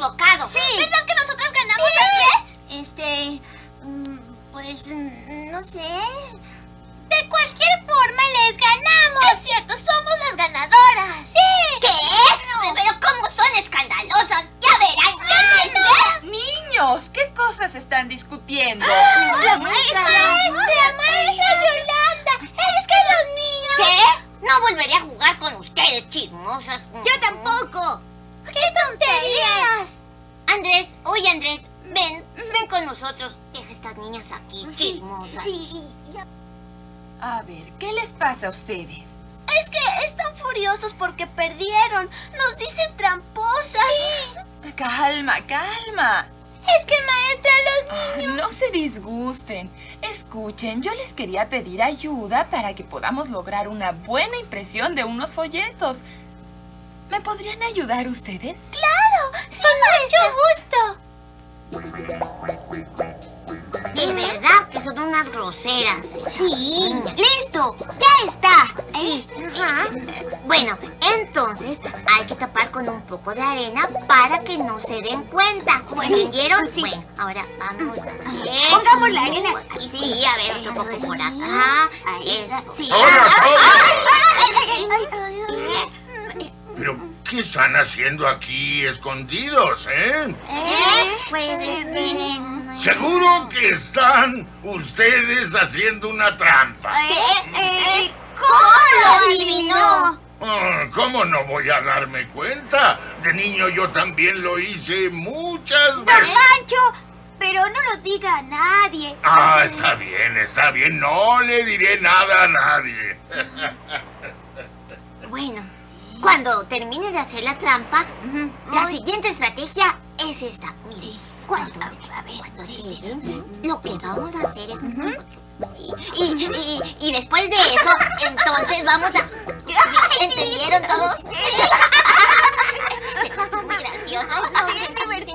equivocado. Sí. ¿Verdad que nosotras ganamos, Andrés? Este... mm, Pues... mm, no sé... De cualquier forma les ganamos. Es cierto, somos las ganadoras. Sí. ¿Qué? Pero cómo son escandalosas. Ya verán. ¿Entendés? Niños, ¿qué cosas están discutiendo? La maestra. Maestra, maestra Yolanda, es que los niños... ¿Qué? No volveré a jugar con ustedes, chismosas. Yo tampoco. ¡Qué tonterías! Andrés, oye Andrés, ven, ven con nosotros. Deja estas niñas aquí, chismosas. Sí, ya. A ver, ¿qué les pasa a ustedes? Es que están furiosos porque perdieron. Nos dicen tramposas. Calma, calma. Es que maestra, los Ay, no se disgusten. Escuchen, yo les quería pedir ayuda para que podamos lograr una buena impresión de unos folletos. ¿Me podrían ayudar ustedes? ¡Claro! ¡Sí, con mucho gusto! De verdad que son unas groseras. Sí. niñas. Listo. Ya está. Sí. Ajá. Bueno, entonces hay que tapar con un poco de arena para que no se den cuenta. ¿Entendieron? sí. Bueno, ahora vamos a ver. Pongamos la arena aquí. Sí, a ver, otro poco por acá. Ahí está. Eso. Sí. Hola, están haciendo aquí escondidos, eh? ¿Eh? No- Seguro que están ustedes haciendo una trampa. Eh, eh, ¿Cómo lo adivinó? Ah, ¿Cómo no voy a darme cuenta? De niño yo también lo hice muchas Don veces. Pancho, pero no lo diga a nadie. Ah, está bien, está bien. No le diré nada a nadie. Bueno, cuando termine de hacer la trampa, la siguiente estrategia es esta. Mire, cuando, cuando lleguen, lo que vamos a hacer es... Sí, Y, y, y después de eso, entonces vamos a... ¿Entendieron todos? Muy gracioso. a divertir.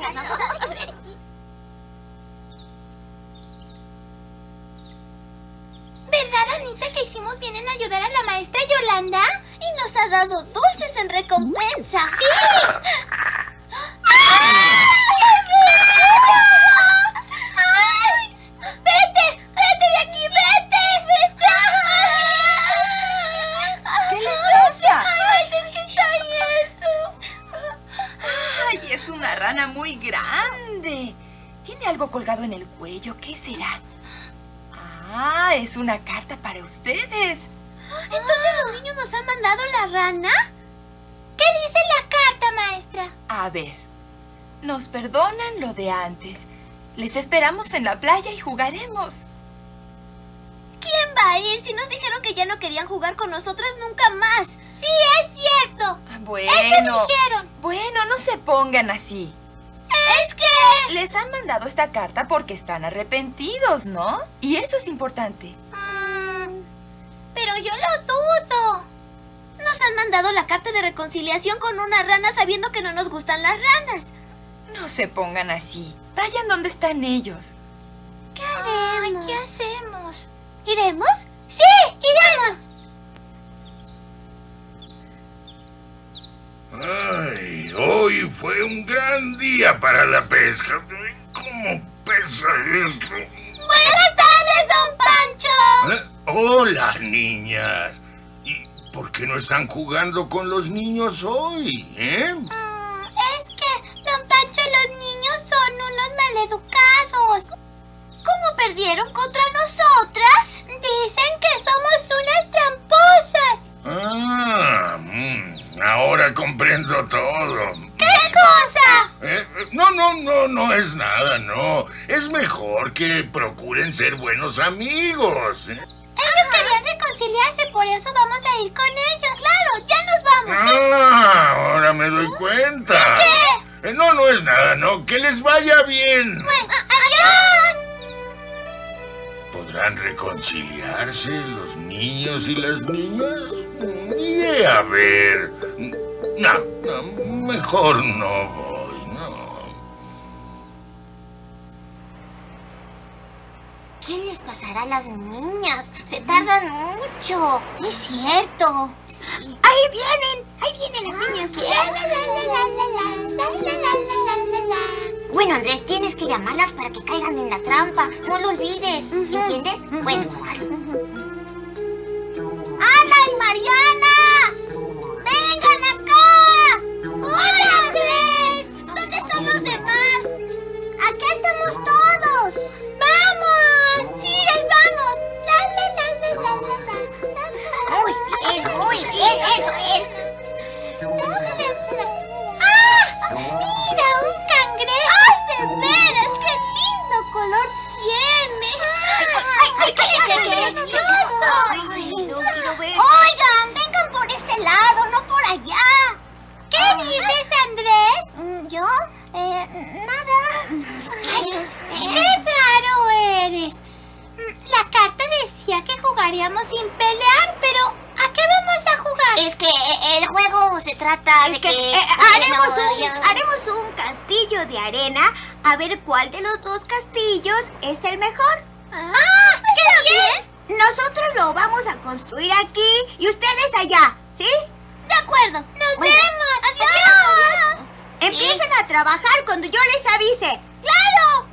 ¿Verdad, Anita, que hicimos bien en ayudar a la maestra Yolanda? Y nos ha dado dulces en recompensa. ¡Sí! ¡Ay! ¡Vete! ¡Vete de aquí! ¡Vete! ¡Vete! ¿Qué les pasa? ¡Ay, que está eso! ¡Ay, es una rana muy grande! Tiene algo colgado en el cuello. ¿Qué será? Ah, es una carta para ustedes. ¿Entonces los niños nos han mandado la rana? ¿Qué dice la carta, maestra? A ver, nos perdonan lo de antes. Les esperamos en la playa y jugaremos. ¿Quién va a ir si nos dijeron que ya no querían jugar con nosotras nunca más? ¡Sí, es cierto! Bueno, ¡Eso dijeron! bueno, no se pongan así. Es que... Les han mandado esta carta porque están arrepentidos, ¿no? Y eso es importante. Mm, pero yo lo dudo. Nos han mandado la carta de reconciliación con una rana sabiendo que no nos gustan las ranas. No se pongan así. Vayan donde están ellos. ¿Qué Ay, haremos? ¿qué hacemos? ¿Iremos? ¡Sí! ¡Iremos! Ay, hoy fue un gran día para la pesca. ¿Cómo pesa esto? Hola, niñas. ¿Y por qué no están jugando con los niños hoy, eh? Mm, es que, don Pancho, los niños son unos maleducados. ¿Cómo perdieron contra nosotras? Dicen que somos unas tramposas. Ah, mm, ahora comprendo todo. No, no, es nada, no. Es mejor que procuren ser buenos amigos. ¿eh? Ellos querían reconciliarse, por eso vamos a ir con ellos. Claro, ya nos vamos. Ah, ahora me doy cuenta. Eh, No, no es nada, no. Que les vaya bien. Bueno, adiós. ¿Podrán reconciliarse los niños y las niñas? Iré a ver. No, no, mejor no voy, a las niñas? Se tardan mucho. Es cierto. Sí. Ahí vienen, ahí vienen las niñas. Bueno, Andrés, tienes que llamarlas para que caigan en la trampa. No lo olvides. ¿Entiendes? Bueno, a ver cuál de los dos castillos es el mejor. ¡Ah! ¡Qué bien! Nosotros lo vamos a construir aquí y ustedes allá, ¿sí? De acuerdo. ¡Nos Bueno. vemos! ¡Adiós! Empiecen a trabajar cuando yo les avise. ¡Claro!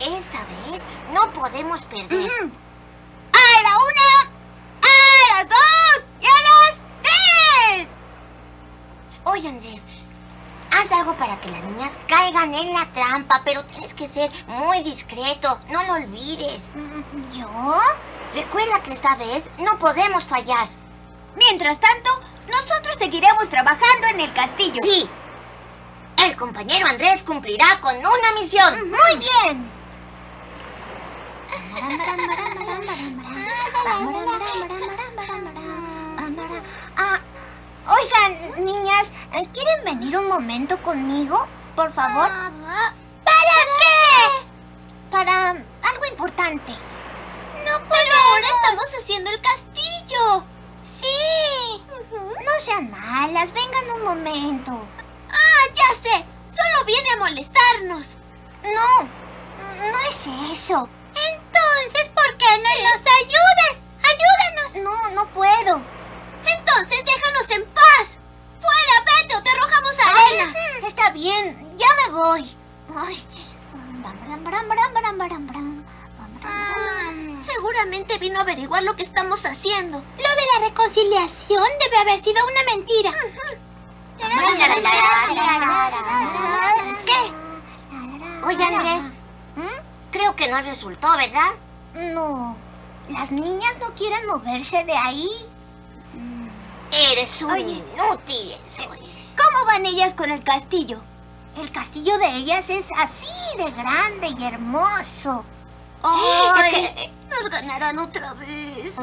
Esta vez no podemos perder. A la una, a las dos y a las tres. Oye, Andrés, algo para que las niñas caigan en la trampa, pero tienes que ser muy discreto. No lo olvides. ¿Yo? Recuerda que esta vez no podemos fallar. Mientras tanto, nosotros seguiremos trabajando en el castillo. Sí. El compañero Andrés cumplirá con una misión. Muy bien. Ah, oigan, niñas, ¿quieren venir un momento conmigo? Por favor. ¿Para qué? Para algo importante. No Pero ahora estamos haciendo el castillo. Sí. No sean malas, vengan un momento. Ah, ya sé. Solo viene a molestarnos. No, no es eso. Entonces, ¿por qué no nos ayudas? Ayúdanos. No, no puedo. Entonces, déjanos en paz. Fuera, vete o te arrojamos arena. Está bien, ya me voy. Ay. Ah, seguramente vino a averiguar lo que estamos haciendo. Lo de la reconciliación debe haber sido una mentira. ¿Qué? Oye, Andrés, creo que no resultó, ¿verdad? No, las niñas no quieren moverse de ahí. Eres un Oye. inútil, eso es. ¿Cómo van ellas con el castillo? El castillo de ellas es así de grande y hermoso. ¡Ay! Que- Nos ganarán otra vez.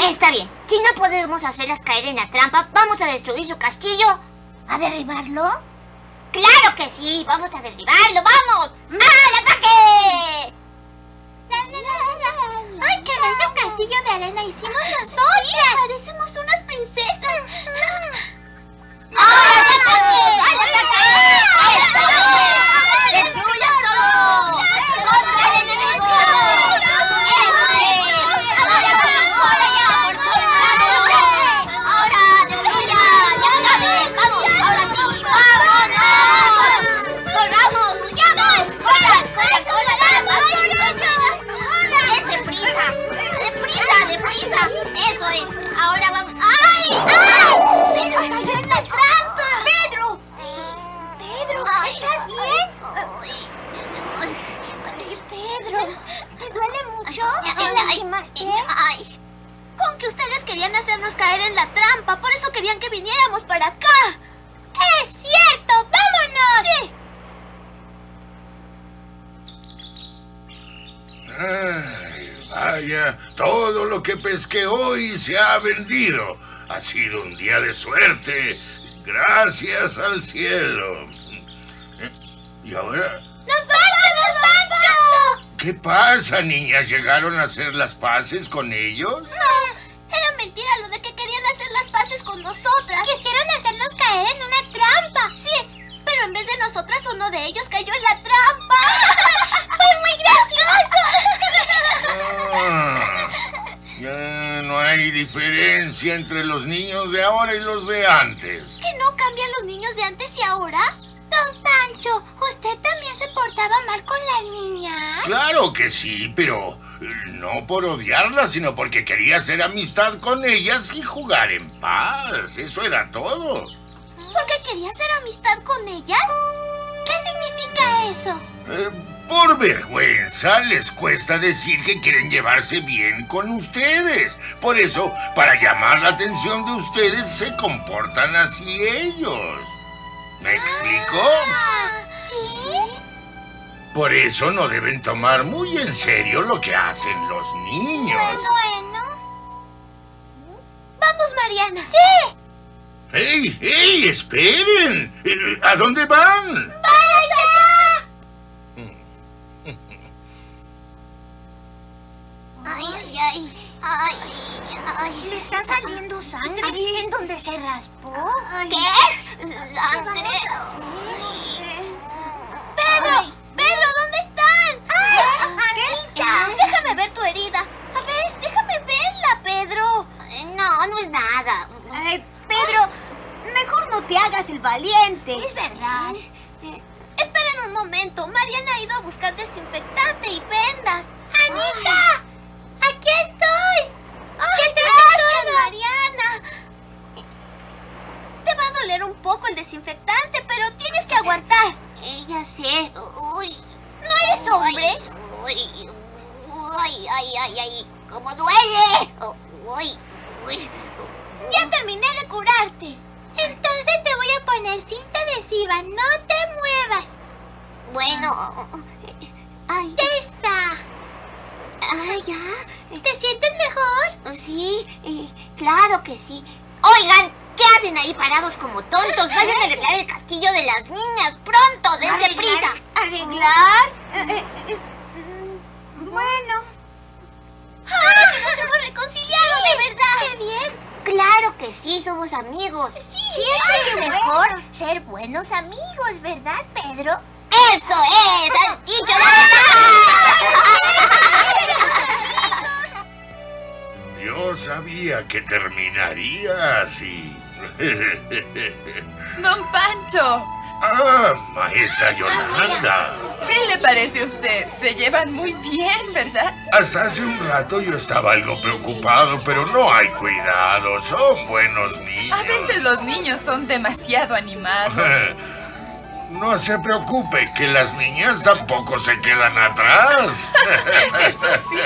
Está bien. Si no podemos hacerlas caer en la trampa, vamos a destruir su castillo. ¿A derribarlo? ¡Claro que sí! ¡Vamos a derribarlo! ¡Vamos! ¡Al ataque! ¡Ay, qué bello castillo de arena hicimos nosotras! parecemos unas princesas. ¡Al Ay. Ay, Pedro, ¿te duele mucho? Ay, ¿Te ay, lastimaste? Ay. Con que ustedes querían hacernos caer en la trampa, por eso querían que viniéramos para acá. ¡Es cierto! ¡Vámonos! Sí. Ay, vaya, todo lo que pesqué hoy se ha vendido. Ha sido un día de suerte. Gracias al cielo. ¿Y ahora? ¡Nos falta, nos ¿Qué pasa, niñas? ¿Llegaron a hacer las paces con ellos? No, era mentira lo de que querían hacer las paces con nosotras. Quisieron hacernos caer en una trampa. Sí, pero en vez de nosotras, uno de ellos cayó en la trampa. ¡Fue muy gracioso! Ah, ya no hay diferencia entre los niños de ahora y los de antes. ¿Que no cambian los niños de antes y ahora? Pancho, ¿usted también se portaba mal con las niñas? Claro que sí, pero no por odiarlas, sino porque quería hacer amistad con ellas y jugar en paz. Eso era todo. ¿Por qué quería hacer amistad con ellas? ¿Qué significa eso? Eh, por vergüenza les cuesta decir que quieren llevarse bien con ustedes. Por eso, para llamar la atención de ustedes, se comportan así ellos. ¿Me explico? ¿Sí? Por eso no deben tomar muy en serio lo que hacen los niños. Bueno. Vamos, Mariana. ¡Sí! ¡Ey, ey! ¡Esperen! ¿A dónde van? Ay, ay, ay. Ay, ay. Le está saliendo sangre en donde se raspó. ¿Qué? ¿Sangre? ¡Pedro! ¡Pedro, ¿dónde están? Anita. Déjame ver tu herida. A ver, déjame verla, Pedro. No, no es nada. Pedro, mejor no te hagas el valiente. Es verdad. Esperen un momento. Mariana ha ido a buscar desinfectante y vendas. ¡Anita! ¡Aquí estoy! ¡Ay, te gracias, todo? Mariana! Te va a doler un poco el desinfectante, pero tienes que aguantar. Ella sé. Uy. ¿No eres hombre? Uy. Uy, ay, ay, ay. ¿Cómo duele? Uy, uy. Ya terminé de curarte. Entonces te voy a poner cinta adhesiva. No te muevas. Bueno. Ay, Ya está. Ay, ya. ¿Te sientes mejor? Sí, eh, claro que sí. Oigan, ¿qué hacen ahí parados como tontos? Vayan a arreglar el castillo de las niñas. Pronto, dense prisa. ¿Arreglar? Eh, bueno. Ahora sí nos hemos reconciliado, de verdad. ¡Qué bien! Claro que sí, somos amigos. Siempre es mejor ser buenos amigos, ¿verdad, Pedro? ¡Eso es! ¡Has dicho la verdad! Sabía que terminaría así. Don Pancho, ah, maestra Yolanda. ¿qué le parece a usted? Se llevan muy bien, ¿verdad? Hasta hace un rato yo estaba algo preocupado, pero no hay cuidado. Son buenos niños. A veces los niños son demasiado animados. No se preocupe, que las niñas tampoco se quedan atrás. Eso sí.